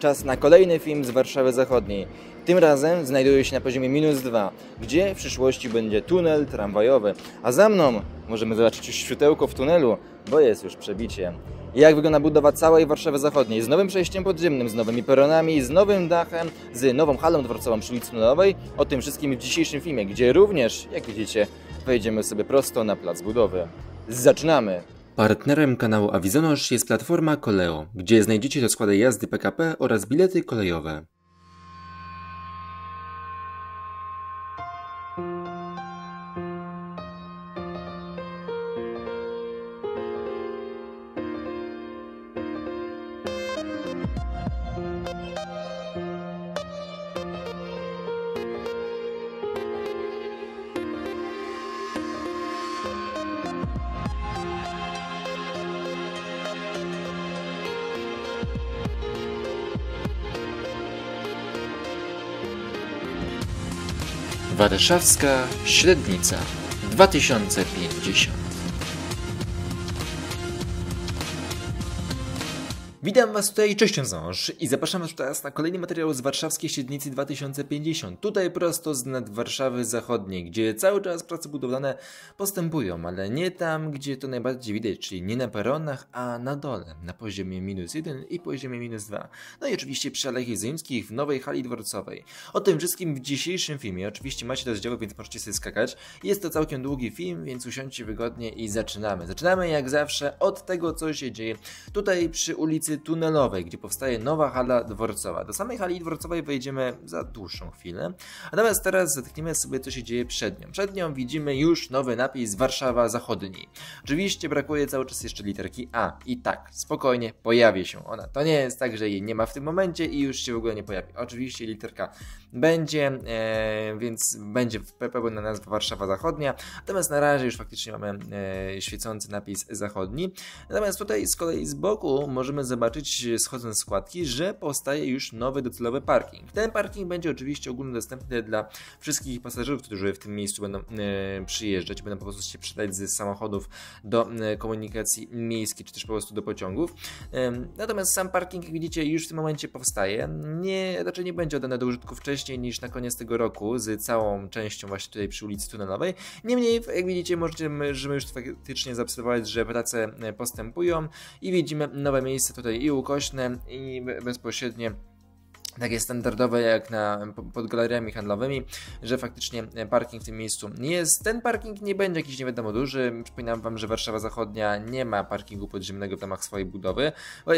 czas na kolejny film z Warszawy Zachodniej. Tym razem znajduje się na poziomie minus 2, gdzie w przyszłości będzie tunel tramwajowy. A za mną możemy zobaczyć już światełko w tunelu, bo jest już przebicie. Jak wygląda budowa całej Warszawy Zachodniej z nowym przejściem podziemnym, z nowymi peronami, z nowym dachem, z nową halą dworcową przy ulicy Tunelowej? O tym wszystkim w dzisiejszym filmie, gdzie również, jak widzicie, wejdziemy sobie prosto na plac budowy. Zaczynamy! Partnerem kanału Avizonosz jest platforma Koleo, gdzie znajdziecie rozkłady jazdy PKP oraz bilety kolejowe. Warszawska Średnica 2050 Witam Was tutaj, cześć Ząż i zapraszam Was teraz na kolejny materiał z Warszawskiej Średnicy 2050. Tutaj prosto z nad Warszawy Zachodniej, gdzie cały czas prace budowlane postępują, ale nie tam, gdzie to najbardziej widać, czyli nie na peronach, a na dole, na poziomie minus 1 i poziomie minus 2. No i oczywiście przy Alech Jezyńskich w nowej hali dworcowej. O tym wszystkim w dzisiejszym filmie. Oczywiście macie rozdziały, więc możecie sobie skakać. Jest to całkiem długi film, więc usiądźcie wygodnie i zaczynamy. Zaczynamy jak zawsze od tego, co się dzieje tutaj przy ulicy Tunelowej, gdzie powstaje nowa hala dworcowa. Do samej hali dworcowej wejdziemy za dłuższą chwilę. Natomiast teraz zetkniemy sobie, co się dzieje przed nią. Przed nią widzimy już nowy napis Warszawa Zachodni. Oczywiście brakuje cały czas jeszcze literki A. I tak, spokojnie, pojawi się ona. To nie jest tak, że jej nie ma w tym momencie i już się w ogóle nie pojawi. Oczywiście literka będzie, e, więc będzie pełna nazwa Warszawa Zachodnia. Natomiast na razie już faktycznie mamy e, świecący napis zachodni. Natomiast tutaj z kolei z boku możemy zobaczyć, zobaczyć, schodząc z składki, że powstaje już nowy docelowy parking. Ten parking będzie oczywiście ogólnodostępny dla wszystkich pasażerów, którzy w tym miejscu będą e, przyjeżdżać, będą po prostu się przydać z samochodów do e, komunikacji miejskiej, czy też po prostu do pociągów. E, natomiast sam parking, jak widzicie, już w tym momencie powstaje. Nie, raczej nie będzie oddany do użytku wcześniej niż na koniec tego roku, z całą częścią właśnie tutaj przy ulicy Tunelowej. Niemniej, jak widzicie, możemy już faktycznie zaobserwować, że prace e, postępują i widzimy nowe miejsce tutaj i ukośne i bezpośrednie takie standardowe jak na, pod galeriami handlowymi, że faktycznie parking w tym miejscu jest. Ten parking nie będzie jakiś nie wiadomo duży. Przypominam Wam, że Warszawa Zachodnia nie ma parkingu podziemnego w ramach swojej budowy.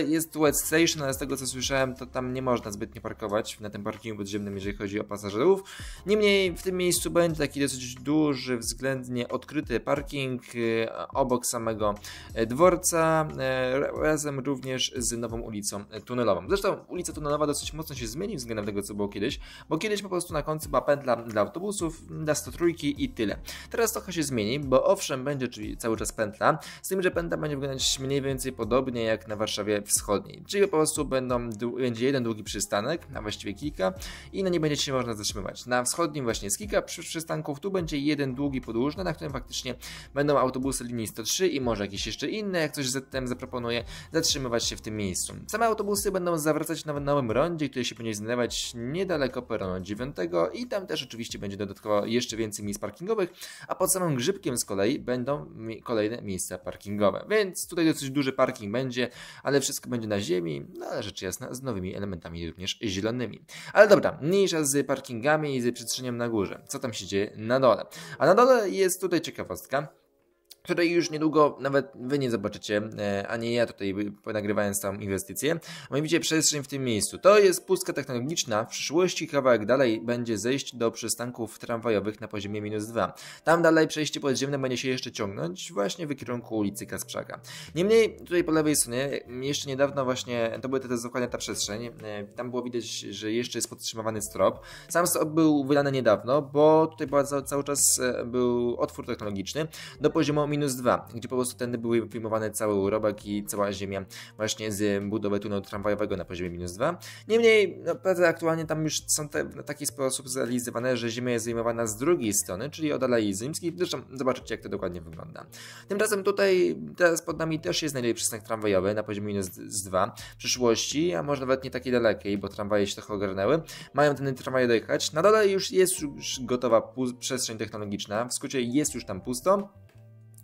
Jest West Station, ale z tego co słyszałem, to tam nie można zbytnio parkować na tym parkingu podziemnym, jeżeli chodzi o pasażerów. Niemniej w tym miejscu będzie taki dosyć duży, względnie odkryty parking e, obok samego e, dworca, e, razem również z nową ulicą tunelową. Zresztą ulica tunelowa dosyć mocno się się zmieni względem tego, co było kiedyś, bo kiedyś po prostu na końcu była pętla dla autobusów, dla 103 i tyle. Teraz trochę się zmieni, bo owszem, będzie czyli cały czas pętla, z tym, że pętla będzie wyglądać mniej więcej podobnie jak na Warszawie Wschodniej, czyli po prostu będą, będzie jeden długi przystanek, a właściwie kilka i na nie będzie się można zatrzymywać. Na wschodnim właśnie jest kilka przystanków, tu będzie jeden długi podłużny, na którym faktycznie będą autobusy linii 103 i może jakieś jeszcze inne, jak coś ZTM zaproponuje, zatrzymywać się w tym miejscu. Same autobusy będą zawracać na nowym rondzie, który się się powinien znajdować niedaleko peronu 9 i tam też oczywiście będzie dodatkowo jeszcze więcej miejsc parkingowych, a pod samym grzybkiem z kolei będą kolejne miejsca parkingowe. Więc tutaj dosyć duży parking będzie, ale wszystko będzie na ziemi, no ale rzecz jasna z nowymi elementami również zielonymi. Ale dobra, mniejsza z parkingami i z przestrzenią na górze. Co tam się dzieje na dole? A na dole jest tutaj ciekawostka której już niedługo nawet wy nie zobaczycie, e, a nie ja tutaj nagrywając całą inwestycję. Mianowicie przestrzeń w tym miejscu. To jest pustka technologiczna. W przyszłości kawałek dalej będzie zejść do przystanków tramwajowych na poziomie minus 2. Tam dalej przejście podziemne będzie się jeszcze ciągnąć właśnie w kierunku ulicy Kasprzaka. Niemniej tutaj po lewej stronie jeszcze niedawno właśnie, to była to dokładnie ta przestrzeń, e, tam było widać, że jeszcze jest podtrzymywany strop. Sam strop był wylany niedawno, bo tutaj cały czas e, był otwór technologiczny do poziomu minus 2, gdzie po prostu tędy były wyjmowane cały urobek i cała ziemia właśnie z budowy tunelu tramwajowego na poziomie minus 2. Niemniej, no, prace aktualnie tam już są te, w taki sposób zrealizowane, że ziemia jest zajmowana z drugiej strony, czyli od Alei Zymskiej. Zresztą zobaczycie, jak to dokładnie wygląda. Tymczasem tutaj, teraz pod nami też jest najlepszy przystanek tramwajowy na poziomie minus 2. W przyszłości, a może nawet nie takiej dalekiej, bo tramwaje się trochę ogarnęły, mają ten tramwaje dojechać. Na dole już jest już gotowa przestrzeń technologiczna, w skrócie jest już tam pusto.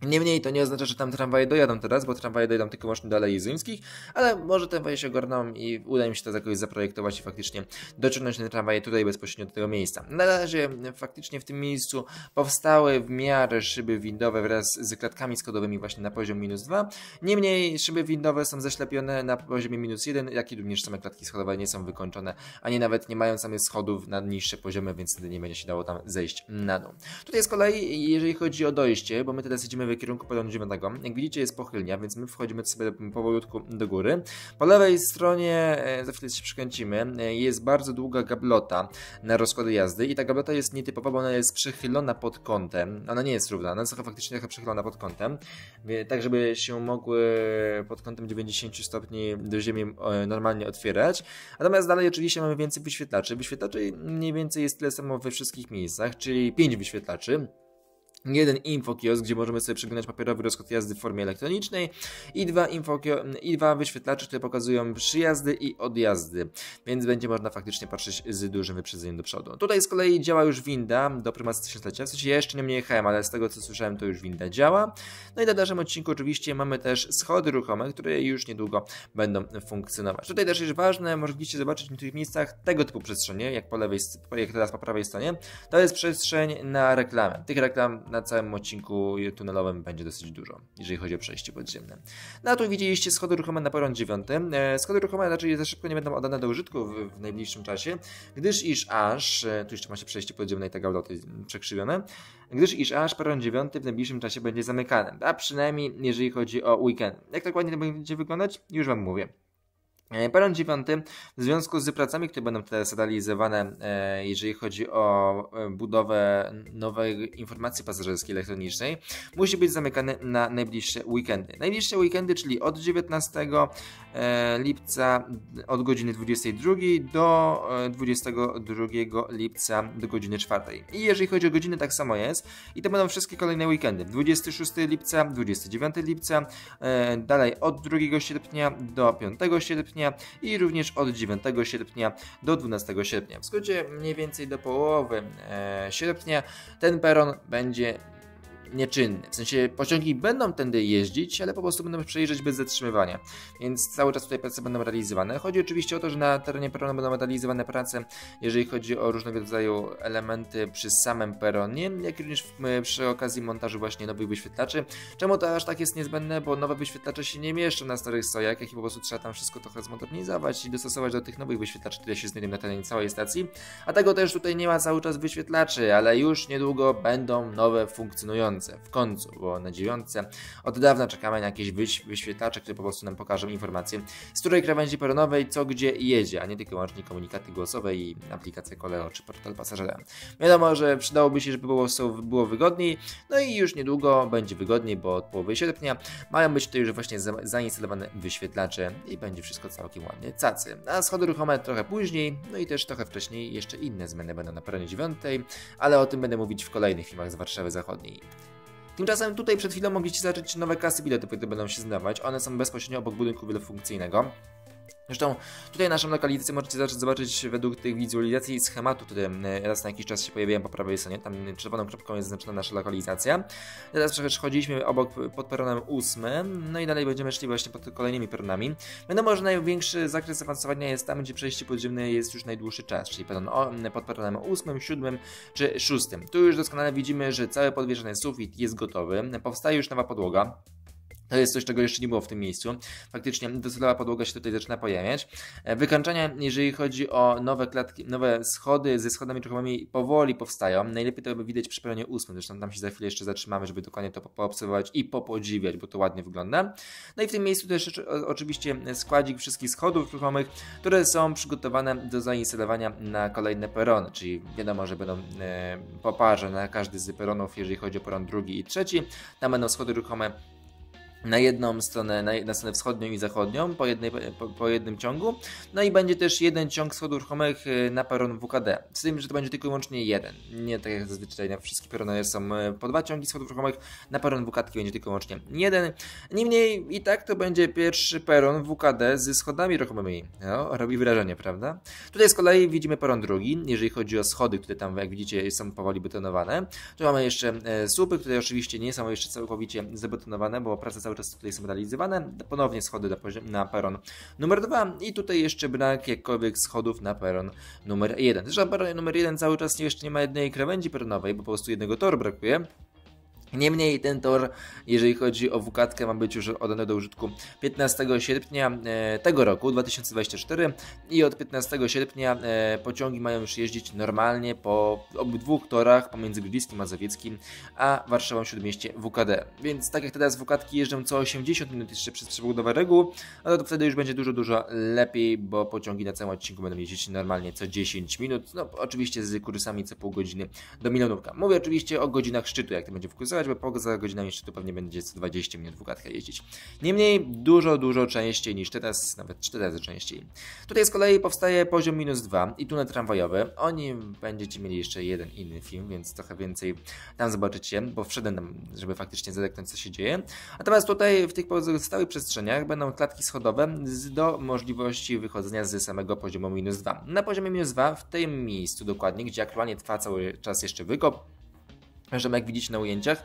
Niemniej to nie oznacza, że tam tramwaje dojadą teraz, bo tramwaje dojadą tylko właśnie do Alei Jezuńskich, ale może tramwaje się ogarną i uda im się to jakoś zaprojektować i faktycznie dociągnąć te tramwaje tutaj bezpośrednio do tego miejsca. Na razie faktycznie w tym miejscu powstały w miarę szyby windowe wraz z klatkami schodowymi właśnie na poziom minus 2. Niemniej szyby windowe są zaślepione na poziomie minus 1, jak i również same klatki schodowe nie są wykończone, ani nawet nie mają samych schodów na niższe poziomy, więc nie będzie się dało tam zejść na dół. Tutaj z kolei, jeżeli chodzi o dojście, bo my teraz idziemy w kierunku 9. Jak widzicie jest pochylnia, więc my wchodzimy sobie powolutku do góry. Po lewej stronie, e, za chwilę się przykręcimy, e, jest bardzo długa gablota na rozkłady jazdy i ta gablota jest nietypowa, bo ona jest przychylona pod kątem. Ona nie jest równa, ona jest faktycznie trochę przychylona pod kątem, tak żeby się mogły pod kątem 90 stopni do ziemi e, normalnie otwierać. Natomiast dalej oczywiście mamy więcej wyświetlaczy. Wyświetlaczy mniej więcej jest tyle samo we wszystkich miejscach, czyli 5 wyświetlaczy jeden infokiosk, gdzie możemy sobie przeglądać papierowy rozkład jazdy w formie elektronicznej i dwa, i dwa wyświetlacze, które pokazują przyjazdy i odjazdy, więc będzie można faktycznie patrzeć z dużym wyprzedzeniem do przodu. Tutaj z kolei działa już winda do prymacji tysiąclecia, w sensie jeszcze nie jechałem, ale z tego co słyszałem to już winda działa. No i na dalszym odcinku oczywiście mamy też schody ruchome, które już niedługo będą funkcjonować. Tutaj też jest ważne, mogliście zobaczyć w niektórych miejscach tego typu przestrzenie, jak po lewej, jak teraz po prawej stronie, to jest przestrzeń na reklamę. Tych reklam na całym odcinku tunelowym będzie dosyć dużo, jeżeli chodzi o przejście podziemne. No a tu widzieliście schody ruchome na peron 9. E, schody ruchome raczej za szybko nie będą oddane do użytku w, w najbliższym czasie, gdyż iż aż, e, tu jeszcze macie przejście podziemne i te gauloty przekrzywione, gdyż iż aż peron 9 w najbliższym czasie będzie zamykany, a przynajmniej jeżeli chodzi o weekend. Jak dokładnie to będzie wyglądać? Już Wam mówię. E, Peron 9 w związku z pracami, które będą teraz realizowane, e, jeżeli chodzi o e, budowę nowej informacji pasażerskiej elektronicznej, musi być zamykany na najbliższe weekendy. Najbliższe weekendy, czyli od 19 lipca od godziny 22 do 22 lipca do godziny 4. I jeżeli chodzi o godziny, tak samo jest. I to będą wszystkie kolejne weekendy. 26 lipca, 29 lipca, dalej od 2 sierpnia do 5 sierpnia, sierpnia i również od 9 sierpnia do 12 sierpnia. W skrócie mniej więcej do połowy e, sierpnia ten peron będzie nieczynny. W sensie pociągi będą tędy jeździć, ale po prostu będą przejeżdżać bez zatrzymywania. Więc cały czas tutaj prace będą realizowane. Chodzi oczywiście o to, że na terenie peronu będą realizowane prace, jeżeli chodzi o różnego rodzaju elementy przy samym peronie, jak również przy okazji montażu właśnie nowych wyświetlaczy. Czemu to aż tak jest niezbędne? Bo nowe wyświetlacze się nie mieszczą na starych stojakach i po prostu trzeba tam wszystko trochę zmodernizować i dostosować do tych nowych wyświetlaczy, które się znajdują na terenie całej stacji. A tego też tutaj nie ma cały czas wyświetlaczy, ale już niedługo będą nowe funkcjonujące w końcu, bo na dziewiątce od dawna czekamy na jakieś wyś wyświetlacze, które po prostu nam pokażą informacje, z której krawędzi peronowej co gdzie jedzie, a nie tylko łącznie komunikaty głosowe i aplikacje Koleo czy portal pasażera. Wiadomo, że przydałoby się, żeby było, było wygodniej, no i już niedługo będzie wygodniej, bo od połowy sierpnia mają być tutaj już właśnie zainstalowane wyświetlacze i będzie wszystko całkiem ładnie cacy. A schody ruchome trochę później, no i też trochę wcześniej jeszcze inne zmiany będą na peronie 9, ale o tym będę mówić w kolejnych filmach z Warszawy Zachodniej. Tymczasem tutaj przed chwilą mogliście zobaczyć nowe kasy biletowe, które będą się znajdować. One są bezpośrednio obok budynku wielofunkcyjnego. Zresztą tutaj naszą lokalizację możecie zobaczyć według tych wizualizacji schematu, które raz na jakiś czas się pojawiają po prawej stronie. Tam czerwoną kropką jest zaznaczona nasza lokalizacja. Teraz przechodziliśmy obok pod peronem 8, no i dalej będziemy szli właśnie pod kolejnymi peronami. Wiadomo, że największy zakres awansowania jest tam, gdzie przejście podziemne jest już najdłuższy czas, czyli peron pod peronem 8, 7 czy 6. Tu już doskonale widzimy, że cały podwieszany sufit jest gotowy, powstaje już nowa podłoga. To jest coś, czego jeszcze nie było w tym miejscu. Faktycznie docelowa podłoga się tutaj zaczyna pojawiać. E, wykańczania, jeżeli chodzi o nowe klatki, nowe schody ze schodami ruchomymi powoli powstają. Najlepiej to by widać przy peronie 8. Zresztą tam się za chwilę jeszcze zatrzymamy, żeby dokładnie to poobserwować i popodziwiać, bo to ładnie wygląda. No i w tym miejscu też oczywiście składzik wszystkich schodów ruchomych, które są przygotowane do zainstalowania na kolejne perony, czyli wiadomo, że będą e, po parze na każdy z peronów, jeżeli chodzi o peron drugi i trzeci. Tam będą schody ruchome na jedną stronę, na, na stronę wschodnią i zachodnią po, jednej, po, po, jednym ciągu. No i będzie też jeden ciąg schodów ruchomych y, na peron WKD. Z tym, że to będzie tylko i wyłącznie jeden. Nie tak jak zazwyczaj na wszystkich peronach są y, po dwa ciągi schodów ruchomych, na peron WKD będzie tylko i wyłącznie jeden. Niemniej i tak to będzie pierwszy peron WKD ze schodami ruchomymi. No, robi wrażenie, prawda? Tutaj z kolei widzimy peron drugi, jeżeli chodzi o schody, które tam jak widzicie są powoli betonowane. Tu mamy jeszcze e, słupy, które oczywiście nie są jeszcze całkowicie zabetonowane, bo praca cały czas tutaj są realizowane. Ponownie schody na, peron numer 2 i tutaj jeszcze brak jakkolwiek schodów na peron numer 1. Zresztą peron numer 1 cały czas jeszcze nie ma jednej krawędzi peronowej, bo po prostu jednego toru brakuje. Niemniej ten tor, jeżeli chodzi o WKTkę, ma być już oddany do użytku 15 sierpnia e, tego roku, 2024 i od 15 sierpnia e, pociągi mają już jeździć normalnie po obydwu torach pomiędzy Gdyńskim Mazowieckim a Warszawą Śródmieście WKD. Więc tak jak teraz WKTki jeżdżą co 80 minut jeszcze przez przebudowę reguł, no to wtedy już będzie dużo, dużo lepiej, bo pociągi na całym odcinku będą jeździć normalnie co 10 minut, no oczywiście z kursami co pół godziny do milionówka. Mówię oczywiście o godzinach szczytu, jak to będzie w kursach pracować, bo za godzinami jeszcze tu pewnie będzie co 20 minut układkę jeździć. Niemniej dużo, dużo częściej niż teraz, nawet 4 razy częściej. Tutaj z kolei powstaje poziom minus 2 i tunel tramwajowy. O nim będziecie mieli jeszcze jeden inny film, więc trochę więcej tam zobaczycie, bo wszedłem tam, żeby faktycznie zerknąć co się dzieje. Natomiast tutaj w tych pozostałych przestrzeniach będą klatki schodowe do możliwości wychodzenia z samego poziomu minus 2. Na poziomie minus 2 w tym miejscu dokładnie, gdzie aktualnie trwa cały czas jeszcze wykop, Zresztą jak widzicie na ujęciach,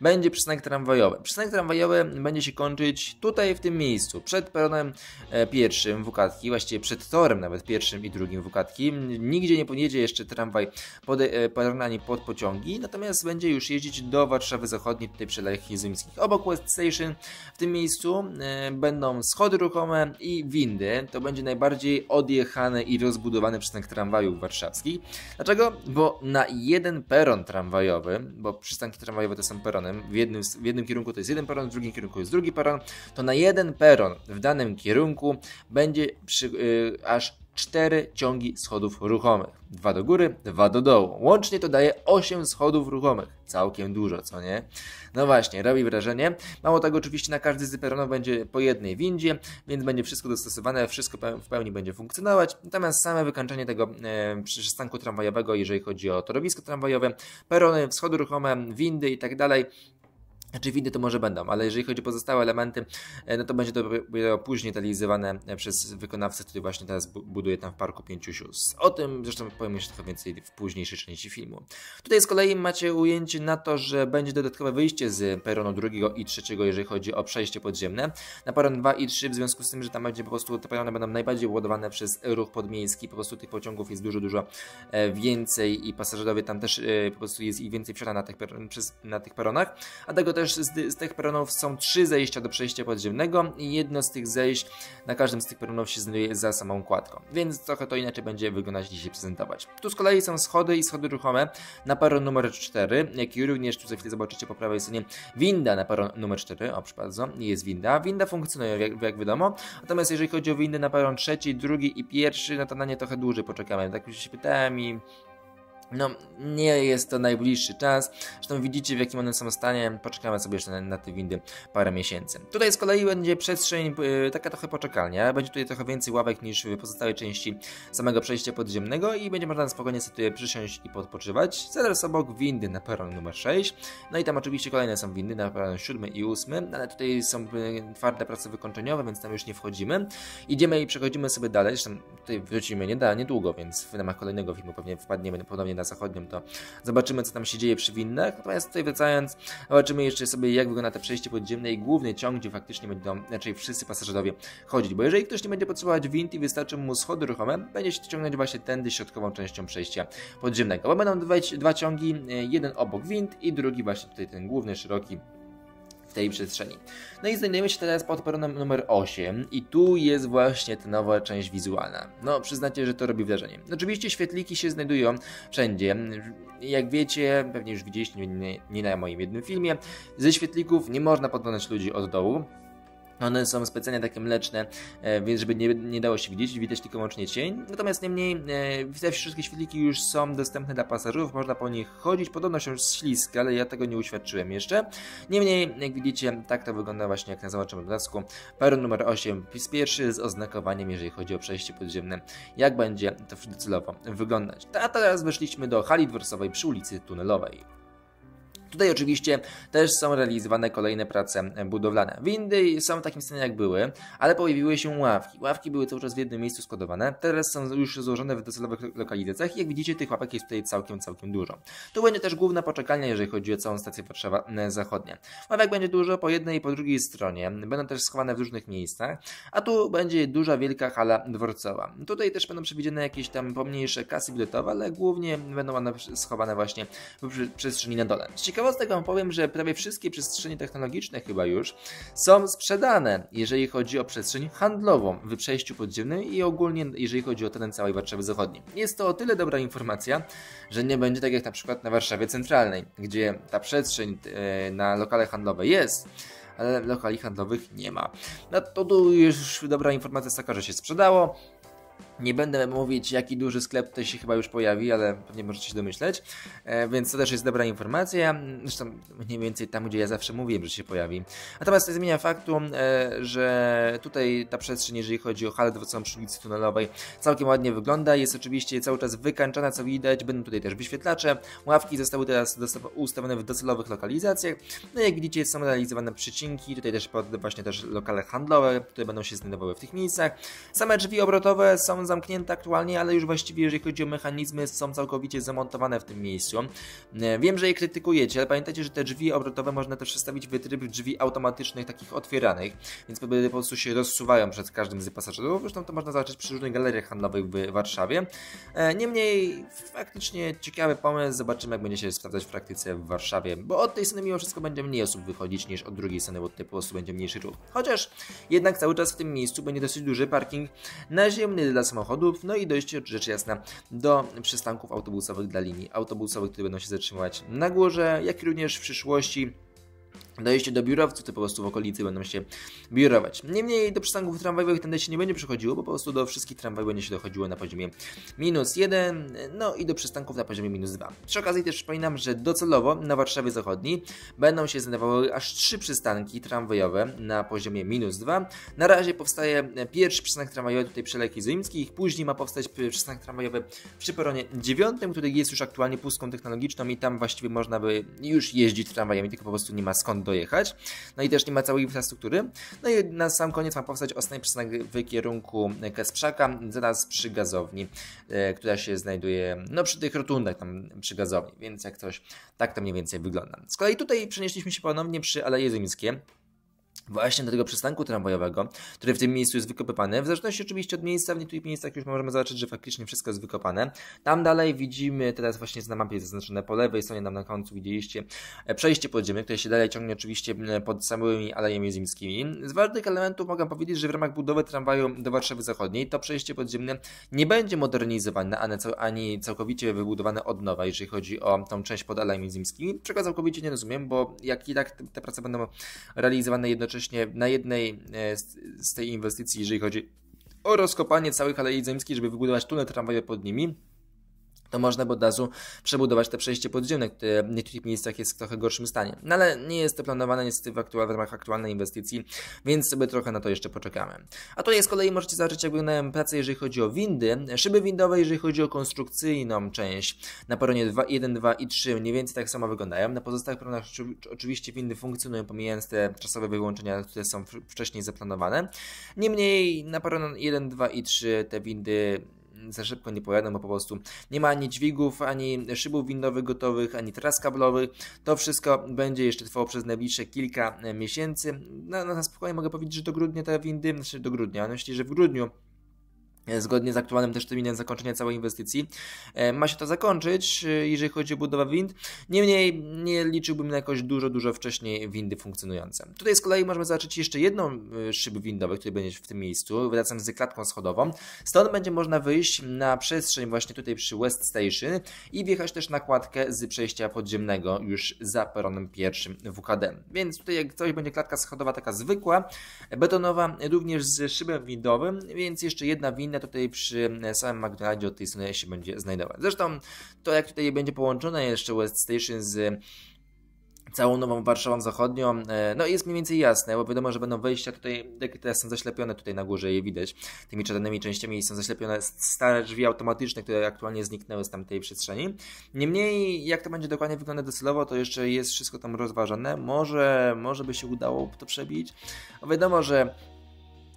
będzie przystanek tramwajowy. Przystanek tramwajowy będzie się kończyć tutaj w tym miejscu, przed peronem e, pierwszym WKatki, właściwie przed torem nawet pierwszym i drugim WKatki. Nigdzie nie podjedzie jeszcze tramwaj pod e, peron ani pod pociągi, natomiast będzie już jeździć do Warszawy Zachodniej, tutaj przy Lechach Jezuńskich. Obok West Station w tym miejscu e, będą schody ruchome i windy. To będzie najbardziej odjechany i rozbudowany przystanek tramwajów warszawskich. Dlaczego? Bo na jeden peron tramwajowy, bo przystanki tramwajowe to są perony, peronem, w jednym, w jednym kierunku to jest jeden peron, w drugim kierunku jest drugi peron, to na jeden peron w danym kierunku będzie przy, yy, aż cztery ciągi schodów ruchomych. Dwa do góry, dwa do dołu. Łącznie to daje 8 schodów ruchomych. Całkiem dużo, co nie? No właśnie, robi wrażenie. Mało tego, oczywiście na każdy z peronów będzie po jednej windzie, więc będzie wszystko dostosowane, wszystko w pełni będzie funkcjonować. Natomiast same wykańczenie tego e, przystanku tramwajowego, jeżeli chodzi o torowisko tramwajowe, perony, schody ruchome, windy i tak dalej, znaczy windy to może będą, ale jeżeli chodzi o pozostałe elementy, e, no to będzie to później realizowane e, przez wykonawcę, który właśnie teraz buduje tam w parku pięciu sióstr. O tym zresztą powiem jeszcze trochę więcej w późniejszej części filmu. Tutaj z kolei macie ujęcie na to, że będzie dodatkowe wyjście z peronu drugiego i trzeciego, jeżeli chodzi o przejście podziemne. Na peron 2 i 3 w związku z tym, że tam będzie po prostu te perony będą najbardziej ładowane przez ruch podmiejski, po prostu tych pociągów jest dużo, dużo e, więcej i pasażerowie tam też po prostu jest ich więcej wsiada na tych, na tych peronach, a tego też z, z tych peronów są trzy zejścia do przejścia podziemnego i jedno z tych zejść na każdym z tych peronów się znajduje za samą kładką, więc trochę to inaczej będzie wyglądać i się prezentować. Tu z kolei są schody i schody ruchome na peron numer 4, jak i również tu za chwilę zobaczycie po prawej stronie winda na peron numer 4, o bardzo, jest winda. Winda funkcjonuje jak, jak wiadomo, natomiast jeżeli chodzi o windy na peron trzeci, drugi i pierwszy, no to na nie trochę dłużej poczekamy. Tak już się pytałem i no, nie jest to najbliższy czas. Zresztą widzicie, w jakim one są stanie. Poczekamy sobie jeszcze na, na te windy parę miesięcy. Tutaj z kolei będzie przestrzeń, yy, taka trochę poczekalnia. Będzie tutaj trochę więcej ławek niż w pozostałej części samego przejścia podziemnego i będzie można spokojnie sobie przysiąść i podpoczywać. Zaraz obok windy na peron numer 6. No i tam oczywiście kolejne są windy na peron 7 i 8, ale tutaj są yy, twarde prace wykończeniowe, więc tam już nie wchodzimy. Idziemy i przechodzimy sobie dalej. Zresztą tutaj wrócimy niedługo, więc w ramach kolejnego filmu pewnie wpadniemy ponownie na zachodnią, to zobaczymy, co tam się dzieje przy windach. Natomiast tutaj wracając, zobaczymy jeszcze sobie, jak wygląda to przejście podziemne i główny ciąg, gdzie faktycznie będą, raczej wszyscy pasażerowie chodzić. Bo jeżeli ktoś nie będzie potrzebować wind i wystarczy mu schody ruchome, będzie się ciągnąć właśnie tędy środkową częścią przejścia podziemnego. Bo będą dwa, dwa ciągi, jeden obok wind i drugi właśnie tutaj ten główny, szeroki w tej przestrzeni. No i znajdujemy się teraz pod peronem numer 8 i tu jest właśnie ta nowa część wizualna. No przyznacie, że to robi wrażenie. Oczywiście świetliki się znajdują wszędzie. Jak wiecie, pewnie już widzieliście nie, nie na moim jednym filmie, ze świetlików nie można podglądać ludzi od dołu. One są specjalnie takie mleczne, e, więc żeby nie, nie dało się widzieć, widać tylko łącznie cień. Natomiast niemniej te wszystkie świetliki już są dostępne dla pasażerów, można po nich chodzić. Podobno się śliska, ale ja tego nie uświadczyłem jeszcze. Niemniej, jak widzicie, tak to wygląda właśnie jak na załączonym obrazku. Peron numer 8 jest pierwszy z oznakowaniem, jeżeli chodzi o przejście podziemne. Jak będzie to docelowo wyglądać. A teraz weszliśmy do hali dworcowej przy ulicy Tunelowej. Tutaj oczywiście też są realizowane kolejne prace budowlane. Windy są w takim stanie jak były, ale pojawiły się ławki. Ławki były cały czas w jednym miejscu składowane, teraz są już złożone w docelowych lokalizacjach. Jak widzicie, tych łapek jest tutaj całkiem, całkiem dużo. Tu będzie też główna poczekalnia, jeżeli chodzi o całą stację Warszawa Zachodnia. Ławek będzie dużo po jednej i po drugiej stronie, będą też schowane w różnych miejscach, a tu będzie duża, wielka hala dworcowa. Tutaj też będą przewidziane jakieś tam pomniejsze kasy biletowe, ale głównie będą one schowane właśnie w przestrzeni na dole. Ciekawostek wam powiem, że prawie wszystkie przestrzenie technologiczne chyba już są sprzedane, jeżeli chodzi o przestrzeń handlową w przejściu podziemnym i ogólnie jeżeli chodzi o teren całej Warszawy Zachodniej. Jest to o tyle dobra informacja, że nie będzie tak jak na przykład na Warszawie Centralnej, gdzie ta przestrzeń e, na lokale handlowe jest, ale lokali handlowych nie ma. No to tu już dobra informacja jest taka, że się sprzedało, nie będę mówić, jaki duży sklep to się chyba już pojawi, ale pewnie możecie się domyśleć, e, więc to też jest dobra informacja. Zresztą mniej więcej tam, gdzie ja zawsze mówiłem, że się pojawi. Natomiast to zmienia faktu, e, że tutaj ta przestrzeń, jeżeli chodzi o halę dworcową przy ulicy Tunelowej, całkiem ładnie wygląda. Jest oczywiście cały czas wykańczana, co widać. Będą tutaj też wyświetlacze. Ławki zostały teraz ustawione w docelowych lokalizacjach. No jak widzicie, są realizowane przycinki. Tutaj też właśnie też lokale handlowe, które będą się znajdowały w tych miejscach. Same drzwi obrotowe są zamknięte aktualnie, ale już właściwie jeżeli chodzi o mechanizmy są całkowicie zamontowane w tym miejscu. E, wiem, że je krytykujecie, ale pamiętajcie, że te drzwi obrotowe można też przestawić w tryb drzwi automatycznych, takich otwieranych, więc po prostu się rozsuwają przed każdym z pasażerów. Zresztą to można zobaczyć przy różnych galeriach handlowych w Warszawie. E, niemniej faktycznie ciekawy pomysł, zobaczymy jak będzie się sprawdzać w praktyce w Warszawie, bo od tej strony mimo wszystko będzie mniej osób wychodzić niż od drugiej strony, bo tutaj po prostu będzie mniejszy ruch. Chociaż jednak cały czas w tym miejscu będzie dosyć duży parking naziemny dla samochodów samochodów, no i dojście rzecz jasna do przystanków autobusowych dla linii autobusowych, które będą się zatrzymywać na górze, jak również w przyszłości dojście do biurowców, to po prostu w okolicy będą się biurować. Niemniej do przystanków tramwajowych tędy się nie będzie przechodziło, bo po prostu do wszystkich tramwajów będzie się dochodziło na poziomie minus 1, no i do przystanków na poziomie minus 2. Przy okazji też przypominam, że docelowo na Warszawie Zachodniej będą się znajdowały aż 3 przystanki tramwajowe na poziomie minus 2. Na razie powstaje pierwszy przystanek tramwajowy tutaj przy Leki Zoimskich, później ma powstać przystanek tramwajowy przy peronie 9, który jest już aktualnie pustką technologiczną i tam właściwie można by już jeździć tramwajami, tylko po prostu nie ma skąd dojechać. No i też nie ma całej infrastruktury. No i na sam koniec ma powstać ostatni przystanek w kierunku Kesprzaka, zaraz przy gazowni, e, która się znajduje no przy tych rotundach tam przy gazowni, więc jak coś, tak to mniej więcej wygląda. Z kolei tutaj przenieśliśmy się ponownie przy Aleje Zymińskie właśnie do tego przystanku tramwajowego, który w tym miejscu jest wykopywany. W zależności oczywiście od miejsca, w niektórych miejscach już możemy zobaczyć, że faktycznie wszystko jest wykopane. Tam dalej widzimy, teraz właśnie na mapie zaznaczone po lewej stronie, tam na końcu widzieliście e, przejście podziemne, które się dalej ciągnie oczywiście pod samymi alejami zimskimi. Z ważnych elementów mogę powiedzieć, że w ramach budowy tramwaju do Warszawy Zachodniej to przejście podziemne nie będzie modernizowane, ani całkowicie wybudowane od nowa, jeżeli chodzi o tą część pod alejami zimskimi. Czego całkowicie nie rozumiem, bo jak i tak te prace będą realizowane jednocześnie jednocześnie na jednej e, z tej inwestycji, jeżeli chodzi o rozkopanie całych alei zemskich, żeby wybudować tunel tramwajowy pod nimi, to można by od razu przebudować te przejście podziemne, które w niektórych miejscach jest w trochę gorszym stanie. No ale nie jest to planowane niestety w, aktual, w ramach aktualnej inwestycji, więc sobie trochę na to jeszcze poczekamy. A tutaj z kolei możecie zobaczyć, jak wyglądają prace, jeżeli chodzi o windy, szyby windowe, jeżeli chodzi o konstrukcyjną część. Na peronie 2, 1, 2 i 3 mniej więcej tak samo wyglądają. Na pozostałych peronach oczywiście windy funkcjonują, pomijając te czasowe wyłączenia, które są wcześniej zaplanowane. Niemniej na peron 1, 2 i 3 te windy za szybko nie pojadą, bo po prostu nie ma ani dźwigów, ani szybów windowych gotowych, ani tras kablowych. To wszystko będzie jeszcze trwało przez najbliższe kilka miesięcy. No, no na spokojnie mogę powiedzieć, że do grudnia te windy, znaczy do grudnia, no myślę, że w grudniu zgodnie z aktualnym też terminem zakończenia całej inwestycji, e, ma się to zakończyć, e, jeżeli chodzi o budowę wind. Niemniej nie liczyłbym na jakoś dużo, dużo wcześniej windy funkcjonujące. Tutaj z kolei możemy zobaczyć jeszcze jedną e, szybę windową, która będzie w tym miejscu. Wracam z klatką schodową. Stąd będzie można wyjść na przestrzeń właśnie tutaj przy West Station i wjechać też na kładkę z przejścia podziemnego już za peronem pierwszym WKD. Więc tutaj jak coś będzie klatka schodowa taka zwykła, betonowa, również z szybem windowym, więc jeszcze jedna winda tutaj przy samym McDonaldzie od tej strony się będzie znajdować. Zresztą to jak tutaj będzie połączone jeszcze West Station z całą nową Warszawą Zachodnią. E, no jest mniej więcej jasne, bo wiadomo, że będą wejścia tutaj, teraz są zaślepione tutaj na górze, je widać tymi czarnymi częściami są zaślepione stare drzwi automatyczne, które aktualnie zniknęły z tamtej przestrzeni. Niemniej, jak to będzie dokładnie wyglądać docelowo, to jeszcze jest wszystko tam rozważane. Może, może by się udało to przebić. Bo wiadomo, że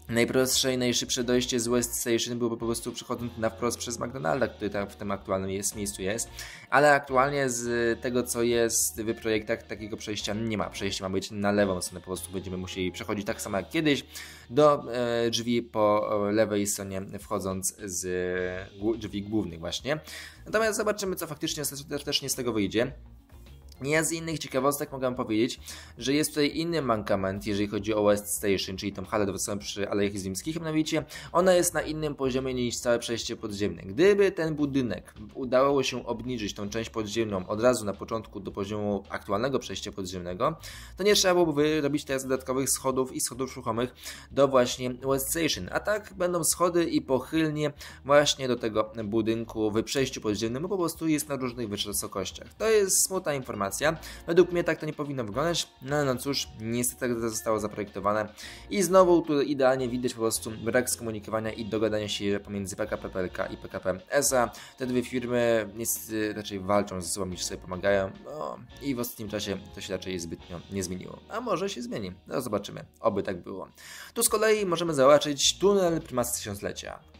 Najprostsze i najszybsze dojście z West Station było po prostu przechodząc na wprost przez McDonalda, który tam w tym aktualnym jest, miejscu jest, ale aktualnie z tego co jest w projektach takiego przejścia nie ma. Przejście ma być na lewą stronę, po prostu będziemy musieli przechodzić tak samo jak kiedyś do e, drzwi po lewej stronie wchodząc z e, drzwi głównych właśnie. Natomiast zobaczymy co faktycznie ostatecznie z tego wyjdzie. Ja z innych ciekawostek mogę powiedzieć, że jest tutaj inny mankament, jeżeli chodzi o West Station, czyli tą halę dostępną przy Alejach Zimskich, mianowicie ona jest na innym poziomie niż całe przejście podziemne. Gdyby ten budynek udało się obniżyć tą część podziemną od razu na początku do poziomu aktualnego przejścia podziemnego, to nie trzeba byłoby robić teraz dodatkowych schodów i schodów ruchomych do właśnie West Station, a tak będą schody i pochylnie właśnie do tego budynku w przejściu podziemnym, bo po prostu jest na różnych wysokościach. To jest smutna informacja, Według mnie tak to nie powinno wyglądać, no, no cóż, niestety tak zostało zaprojektowane. I znowu tu idealnie widać po prostu brak skomunikowania i dogadania się pomiędzy PKP PLK i PKP SA. Te dwie firmy niestety raczej walczą ze sobą niż sobie pomagają, no i w ostatnim czasie to się raczej zbytnio nie zmieniło. A może się zmieni, no zobaczymy, oby tak było. Tu z kolei możemy zobaczyć tunel Prymas Tysiąclecia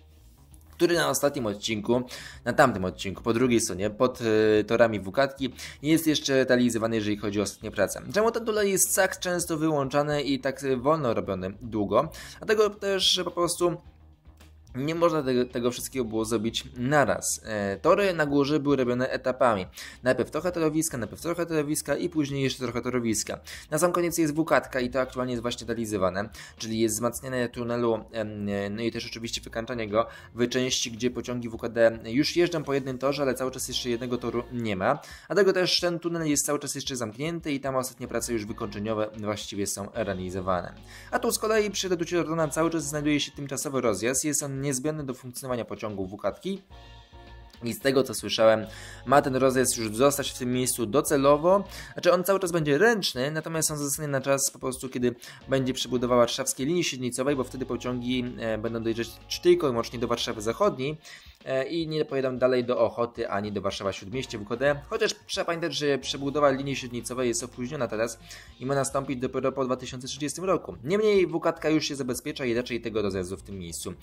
który na ostatnim odcinku, na tamtym odcinku, po drugiej stronie, pod y, torami Wukatki, jest jeszcze realizowany, jeżeli chodzi o ostatnie prace. Czemu ten tunel jest tak często wyłączany i tak wolno robiony długo? Dlatego też, po prostu nie można tego, tego, wszystkiego było zrobić naraz. E, tory na górze były robione etapami. Najpierw trochę torowiska, najpierw trochę torowiska i później jeszcze trochę torowiska. Na sam koniec jest wukatka i to aktualnie jest właśnie realizowane, czyli jest wzmacnianie tunelu, e, no i też oczywiście wykańczanie go w części, gdzie pociągi WKD już jeżdżą po jednym torze, ale cały czas jeszcze jednego toru nie ma. A tego też ten tunel jest cały czas jeszcze zamknięty i tam ostatnie prace już wykończeniowe właściwie są realizowane. A tu z kolei przy reducie Rodona cały czas znajduje się tymczasowy rozjazd. Jest on niezbędny do funkcjonowania pociągu WKatki. I z tego co słyszałem, ma ten rozjazd już zostać w tym miejscu docelowo. Znaczy on cały czas będzie ręczny, natomiast on zostanie na czas po prostu, kiedy będzie przebudowała warszawskie linii średnicowej, bo wtedy pociągi e, będą dojeżdżać tylko i wyłącznie do Warszawy Zachodniej. E, i nie pojedą dalej do Ochoty ani do Warszawa Śródmieście WKD, chociaż trzeba pamiętać, że przebudowa linii średnicowej jest opóźniona teraz i ma nastąpić dopiero po 2030 roku. Niemniej WKD już się zabezpiecza i raczej tego rozjazdu w tym miejscu,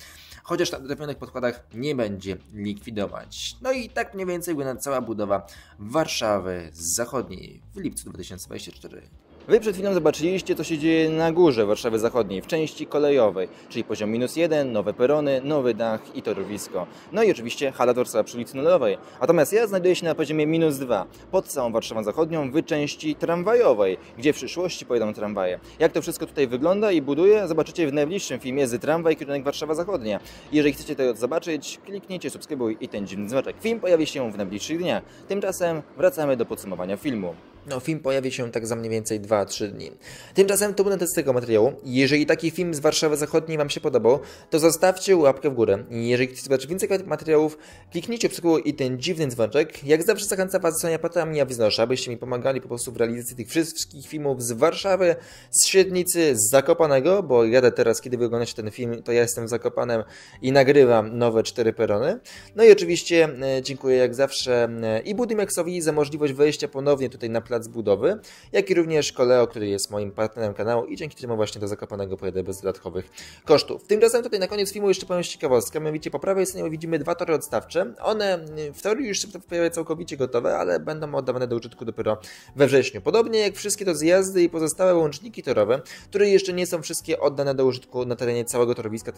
chociaż na drewnianych podkładach nie będzie likwidować. No i tak mniej więcej wygląda cała budowa Warszawy Zachodniej w lipcu 2024. Wy przed chwilą zobaczyliście, co się dzieje na górze Warszawy Zachodniej, w części kolejowej, czyli poziom minus jeden, nowe perony, nowy dach i torowisko. No i oczywiście hala dworcowa przy ulicy Nulowej. Natomiast ja znajduję się na poziomie minus dwa, pod całą Warszawą Zachodnią, w części tramwajowej, gdzie w przyszłości pojedą tramwaje. Jak to wszystko tutaj wygląda i buduje, zobaczycie w najbliższym filmie z tramwaj kierunek Warszawa Zachodnia. Jeżeli chcecie to zobaczyć, kliknijcie subskrybuj i ten dziwny dzwoneczek. Film pojawi się w najbliższych dniach. Tymczasem wracamy do podsumowania filmu. No, film pojawi się tak za mniej więcej 2-3 dni. Tymczasem to był z tego materiału. Jeżeli taki film z Warszawy Zachodniej Wam się podobał, to zostawcie łapkę w górę. Jeżeli chcecie zobaczyć więcej materiałów, kliknijcie w skórę i ten dziwny dzwoneczek. Jak zawsze zachęcam Was do zostania patrami ja Wiznosza, abyście mi pomagali po prostu w realizacji tych wszystkich filmów z Warszawy, z Świetnicy, z Zakopanego, bo jadę teraz, kiedy wy oglądacie ten film, to ja jestem Zakopanem i nagrywam nowe cztery perony. No i oczywiście e, dziękuję jak zawsze e, i Budimexowi za możliwość wejścia ponownie tutaj na lat z budowy, jak i również Koleo, który jest moim partnerem kanału i dzięki temu właśnie do Zakopanego pojadę bez dodatkowych kosztów. Tymczasem tutaj na koniec filmu jeszcze powiem ciekawostkę, mianowicie po prawej stronie widzimy dwa tory odstawcze. One w teorii już się pojawiają całkowicie gotowe, ale będą oddawane do użytku dopiero we wrześniu. Podobnie jak wszystkie to zjazdy i pozostałe łączniki torowe, które jeszcze nie są wszystkie oddane do użytku na terenie całego torowiska,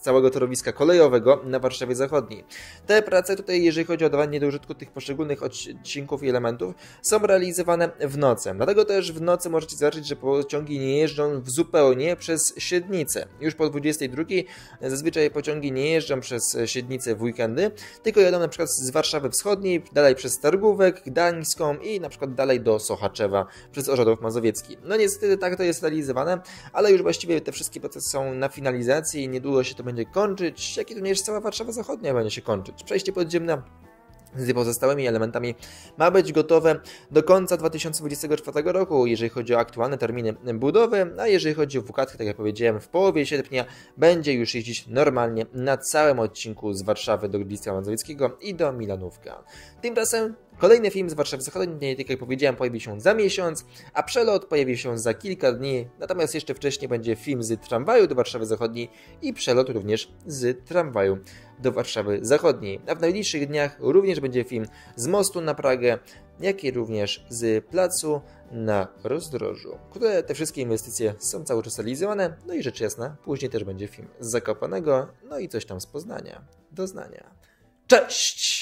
całego torowiska kolejowego na Warszawie Zachodniej. Te prace tutaj, jeżeli chodzi o oddawanie do użytku tych poszczególnych odcinków i elementów, są realizowane w nocy. Dlatego też w nocy możecie zobaczyć, że pociągi nie jeżdżą zupełnie przez Siednicę. Już po 22 zazwyczaj pociągi nie jeżdżą przez Siednicę w weekendy, tylko jadą na przykład z Warszawy Wschodniej, dalej przez Targówek, Gdańską i na przykład dalej do Sochaczewa przez Orzadów Mazowiecki. No niestety tak to jest realizowane, ale już właściwie te wszystkie procesy są na finalizacji i niedługo się to będzie kończyć, jak i również cała Warszawa Zachodnia będzie się kończyć. Przejście podziemne z pozostałymi elementami ma być gotowe do końca 2024 roku, jeżeli chodzi o aktualne terminy budowy, a jeżeli chodzi o WKT, tak jak powiedziałem, w połowie sierpnia będzie już jeździć normalnie na całym odcinku z Warszawy do Gliwicka Mazowieckiego i do Milanówka. Tymczasem Kolejny film z Warszawy Zachodniej, tak jak powiedziałem, pojawi się za miesiąc, a przelot pojawi się za kilka dni. Natomiast jeszcze wcześniej będzie film z tramwaju do Warszawy Zachodniej i przelot również z tramwaju do Warszawy Zachodniej. A w najbliższych dniach również będzie film z mostu na Pragę, jak i również z placu na rozdrożu, które te wszystkie inwestycje są cały czas realizowane, no i rzecz jasna, później też będzie film z Zakopanego, no i coś tam z Poznania. Do znania. Cześć!